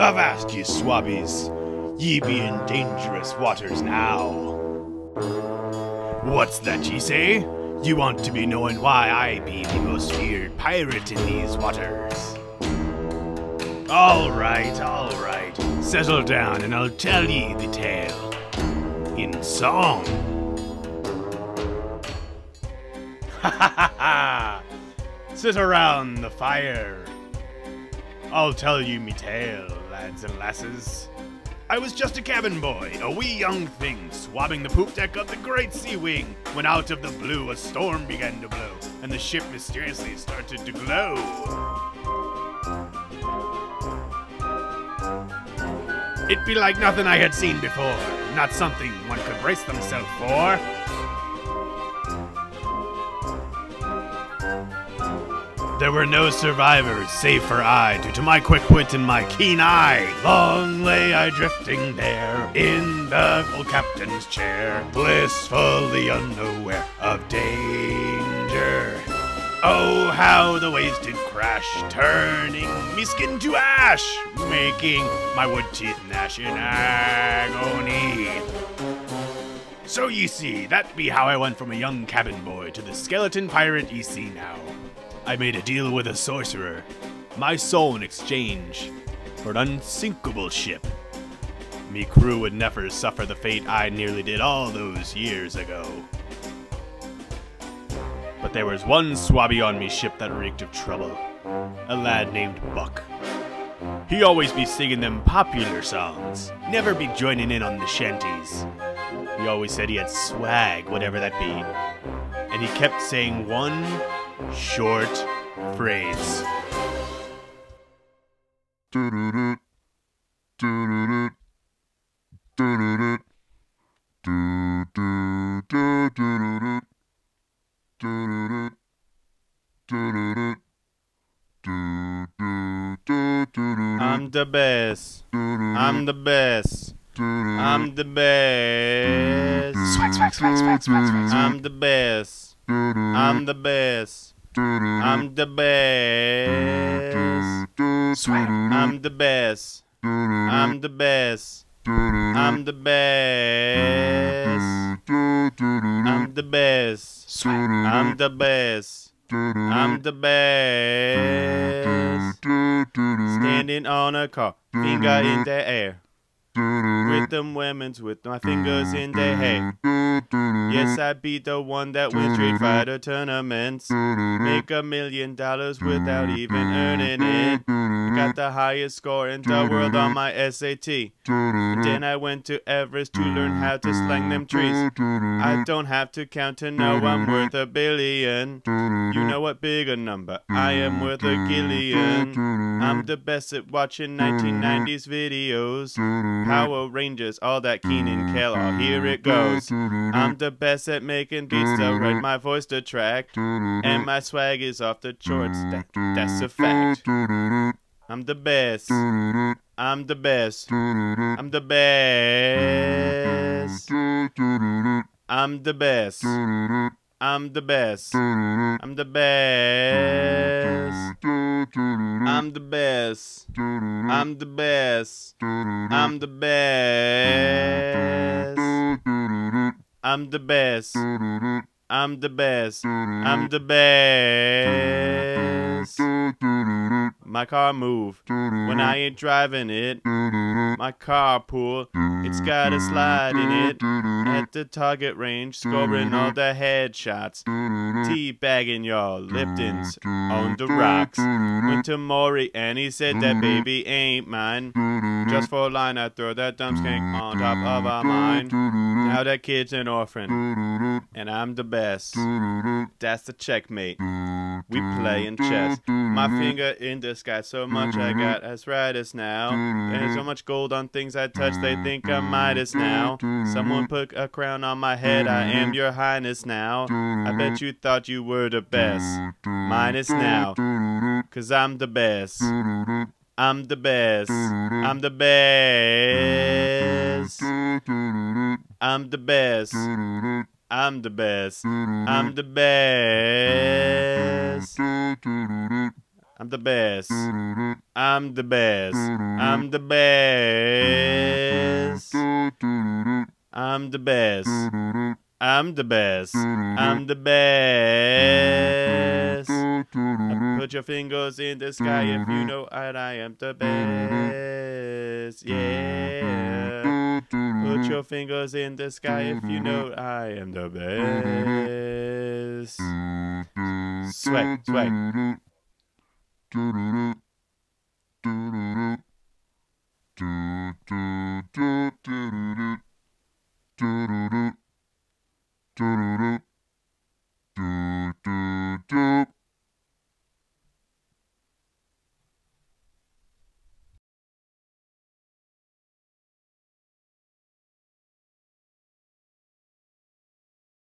Avast, ye swabbies! Ye be in dangerous waters now. What's that ye say? You want to be knowing why I be the most feared pirate in these waters. All right, all right. Settle down and I'll tell ye the tale. In song. Ha ha ha ha! Sit around the fire. I'll tell you me tale, lads and lasses. I was just a cabin boy, a wee young thing, swabbing the poop deck of the Great Sea Wing, when out of the blue a storm began to blow, and the ship mysteriously started to glow. It be like nothing I had seen before, not something one could brace themselves for. There were no survivors, save for I, due to my quick wit and my keen eye. Long lay I drifting there, in the old captain's chair, blissfully unaware of danger. Oh, how the waves did crash, turning me skin to ash, making my wood teeth gnash in agony. So ye see, that be how I went from a young cabin boy to the skeleton pirate ye see now. I made a deal with a sorcerer, my soul in exchange for an unsinkable ship. Me crew would never suffer the fate I nearly did all those years ago. But there was one swabby on me ship that reeked of trouble, a lad named Buck. He always be singing them popular songs, never be joining in on the shanties. He always said he had swag, whatever that be. And he kept saying one short phrase. I'm the best. I'm the best. I'm the best. I'm the best. I'm the best. I'm the best. I'm the best. I'm the best. I'm the best. I'm the best. I'm the best. I'm the best. Standing on a car, finger in the air. With them women's with my fingers in their hair. Yes, I be the one that wins Street Fighter tournaments. Make a million dollars without even earning it. Got the highest score in the world on my SAT. Then I went to Everest to learn how to slang them trees. I don't have to count to know I'm worth a billion. You know what bigger number? I am worth a gillion. I'm the best at watching 1990s videos. Power Rangers, all that Kenan mm-hmm. Kel, oh, here it mm-hmm. goes. I'm the best at making beats to write mm-hmm. my voice to track. And my swag is off the charts, that, that's a fact. I'm the best. I'm the best. I'm the best. I'm the best. I'm the best. I'm the best. I'm the best. I'm the best. I'm the best. I'm the best. I'm the best. I'm the best. My car move when I ain't driving it. My car carpool, it's got a slide in it. At the target range, scoring all the headshots. Teabagging y'all, Lipton's on the rocks. Went to Maury and he said that baby ain't mine. Just for a line, I throw that dumb skank on top of our mind. Now that kid's an orphan, and I'm the best. That's the checkmate. We playing chess. My finger in the sky, so much I got as arthritis now. There's so much gold on things I touch, they think I'm Midas now. Someone put a crown on my head, I am your highness now. I bet you thought you were the best. Minus now, cause I'm the best. I'm the best. I'm the best. I'm the best. I'm the best. I'm the best. I'm the best. I'm the best. I'm the best. I'm the best. I'm the best. I'm the best. Put your fingers in the sky if you know that I am the best. Yeah. Put mm-hmm. your fingers in the sky if you know mm-hmm. I am the best. Mm-hmm. Swag, swag.